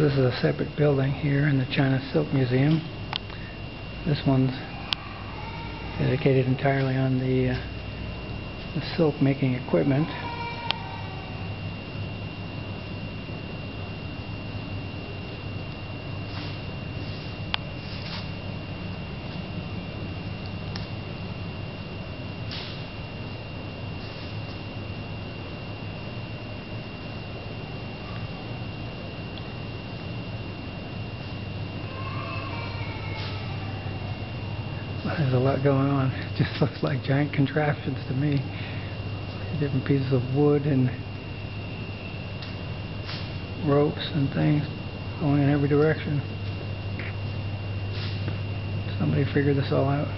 This is a separate building here in the China Silk Museum. This one's dedicated entirely on the, uh, the silk making equipment. There's a lot going on. It just looks like giant contraptions to me. Different pieces of wood and ropes and things going in every direction. Somebody figured this all out.